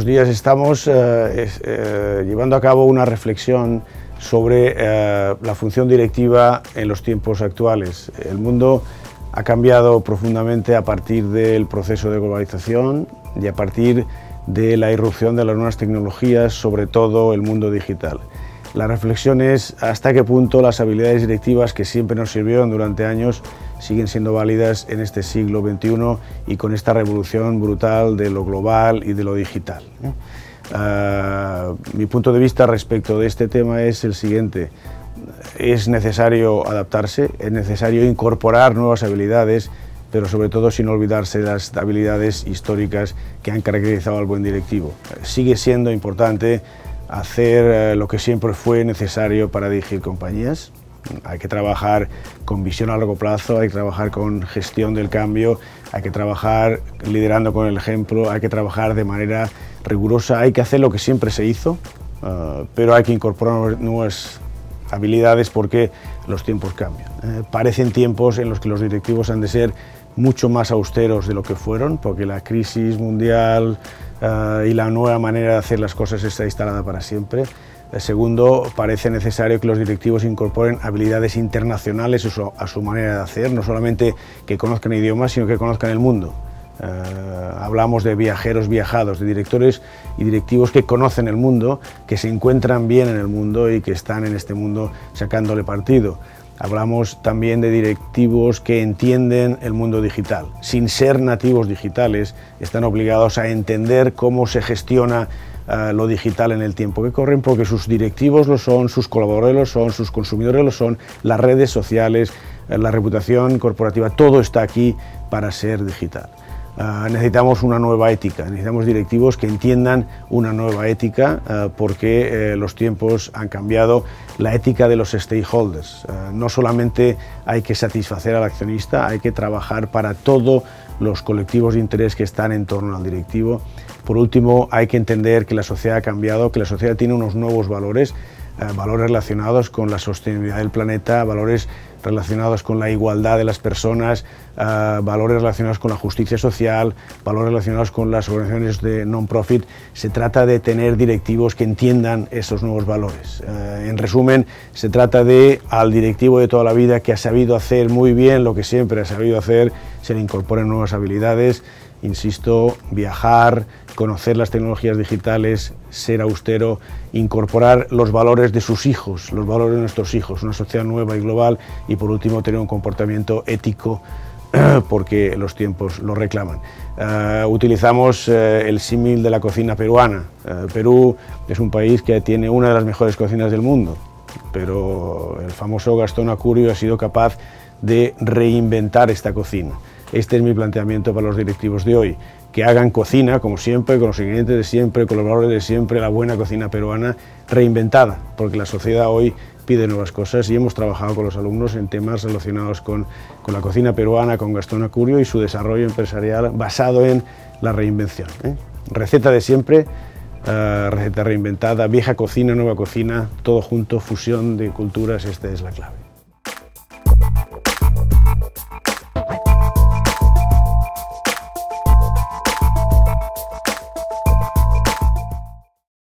Buenos días, estamos eh, eh, llevando a cabo una reflexión sobre eh, la función directiva en los tiempos actuales. El mundo ha cambiado profundamente a partir del proceso de globalización y a partir de la irrupción de las nuevas tecnologías, sobre todo el mundo digital. La reflexión es hasta qué punto las habilidades directivas que siempre nos sirvieron durante años siguen siendo válidas en este siglo XXI y con esta revolución brutal de lo global y de lo digital. Uh, mi punto de vista respecto de este tema es el siguiente. Es necesario adaptarse, es necesario incorporar nuevas habilidades, pero sobre todo sin olvidarse las habilidades históricas que han caracterizado al buen directivo. Sigue siendo importante hacer uh, lo que siempre fue necesario para dirigir compañías, hay que trabajar con visión a largo plazo, hay que trabajar con gestión del cambio, hay que trabajar liderando con el ejemplo, hay que trabajar de manera rigurosa, hay que hacer lo que siempre se hizo, uh, pero hay que incorporar nuevas habilidades porque los tiempos cambian. Eh, parecen tiempos en los que los directivos han de ser mucho más austeros de lo que fueron, porque la crisis mundial uh, y la nueva manera de hacer las cosas está instalada para siempre. Segundo, parece necesario que los directivos incorporen habilidades internacionales a su, manera de hacer, no solamente que conozcan idiomas, sino que conozcan el mundo. Eh, hablamos de viajeros viajados, de directores y directivos que conocen el mundo, que se encuentran bien en el mundo y que están en este mundo sacándole partido. Hablamos también de directivos que entienden el mundo digital. Sin ser nativos digitales, están obligados a entender cómo se gestiona uh, lo digital en el tiempo que corren, porque sus directivos lo son, sus colaboradores lo son, sus consumidores lo son, las redes sociales, uh, la reputación corporativa, todo está aquí para ser digital. Uh, necesitamos una nueva ética, necesitamos directivos que entiendan una nueva ética uh, porque uh, los tiempos han cambiado, la ética de los stakeholders. no solamente hay que satisfacer al accionista, hay que trabajar para todos los colectivos de interés que están en torno al directivo. Por último, hay que entender que la sociedad ha cambiado, que la sociedad tiene unos nuevos valores, valores relacionados con la sostenibilidad del planeta, valores relacionados con la igualdad de las personas, uh, valores relacionados con la justicia social, valores relacionados con las organizaciones de non-profit. Se trata de tener directivos que entiendan esos nuevos valores. Uh, en resumen, se trata de al directivo de toda la vida que ha sabido hacer muy bien lo que siempre ha sabido hacer, se le incorporen nuevas habilidades, insisto, viajar, conocer las tecnologías digitales, ser austero, incorporar los valores de sus hijos, los valores de nuestros hijos, una sociedad nueva y global y por último tener un comportamiento ético porque los tiempos lo reclaman. Uh, utilizamos uh, el símil de la cocina peruana. Uh, Perú es un país que tiene una de las mejores cocinas del mundo, pero el famoso Gastón Acurio ha sido capaz de reinventar esta cocina. Este es mi planteamiento para los directivos de hoy, que hagan cocina, como siempre, con los ingredientes de siempre, con los valores de siempre, la buena cocina peruana reinventada, porque la sociedad hoy pide nuevas cosas y hemos trabajado con los alumnos en temas relacionados con, con la cocina peruana, con Gastón Acurio y su desarrollo empresarial basado en la reinvención. ¿eh? Receta de siempre, uh, receta reinventada, vieja cocina, nueva cocina, todo junto, fusión de culturas, esta es la clave.